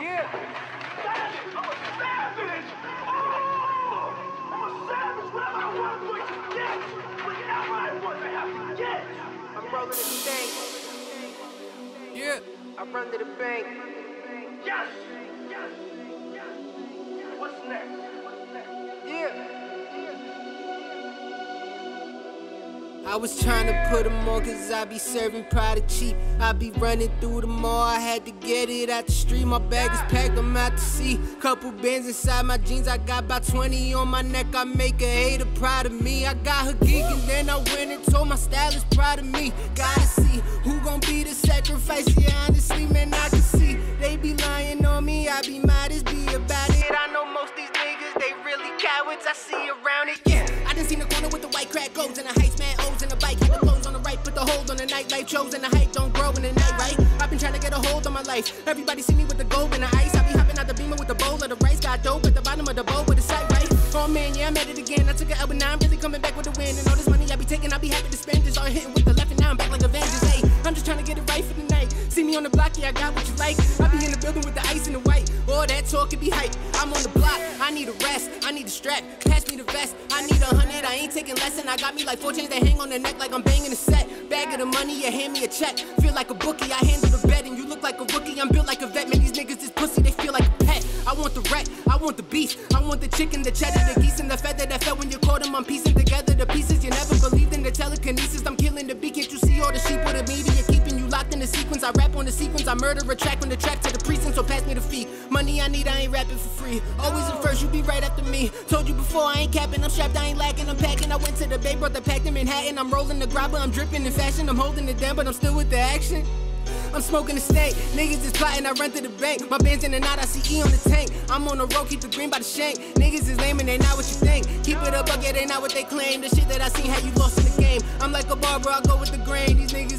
Yeah. Savage! I'm a savage! Oh! I'm a savage! Whatever I want, I'm going to get! Whatever I want, I have to get! I'm rolling the stank. Yeah. I'm under the bank. Yes! Yes! Yes! What's next? I was trying to put them on cause I be serving product cheap. I be running through the mall, I had to get it out the street. My bag is packed, I'm out to sea. Couple bands inside my jeans, I got about 20 on my neck. I make a hater proud of me. I got her geeking, then I went and told my stylist Prada me. Gotta see who gon' be the sacrifice. Yeah, honestly, man, I can see. They be lying on me, I be modest, be about I see around it, yeah. I done seen the corner with the white crack goes and the heights, man, O's and the bike. Hit the clothes on the right, put the hold on the nightlife. Chose and the hype don't grow in the night, right? I've been trying to get a hold on my life. Everybody see me with the gold and the ice. I be hopping out the beamer with the bowl of the rice. Got dope at the bottom of the bowl with the sight, right? Oh man, yeah, I'm at it again. I took an L, but now I'm really coming back with a win. And all this money I be taking, I be happy to spend. Just all hitting with the left, and now I'm back like Avengers. Hey, I'm just trying to get it right for the night. See me on the block, yeah, I got what you like. I be in the building with the ice and the white. All that talk can be hype. I'm on the I need a rest, I need a strap. Pass me the vest, I need a hundred, I ain't taking less. And I got me like four chains that hang on the neck like I'm banging a set. Bag of the money, you hand me a check. Feel like a bookie, I handle the bet, and you look like a rookie. I'm built like a vet, man. These niggas is pussy, they feel like a pet. I want the rat, I want the beast, I want the chicken, the cheddar, the geese, and the feather that fell when you caught them. I'm piecing together the pieces. You never believed in the telekinesis. I'm killing the beat, can't you see all the sheep with the media you locked in the sequence? I rap on the sequence, I murder a track on the track to the precinct, so pass me the fee. Money I need, I ain't rapping for free. Always in first, you be right after me. Told you before, I ain't capping, I'm strapped, I ain't lacking, I'm packing. I went to the bay, brought the pack to Manhattan. I'm rolling the grabber, I'm dripping in fashion, I'm holding it down, but I'm still with the action. I'm smoking the snake. Niggas is plotting, I run to the bank. My band's in and out, I see E on the tank. I'm on the road, keep the green by the shank. Niggas is lame and they not what you think. Keep it up, a bucket, they not what they claim. The shit that I seen, how you lost in the game. I'm like a barber, I go with the grain. These niggas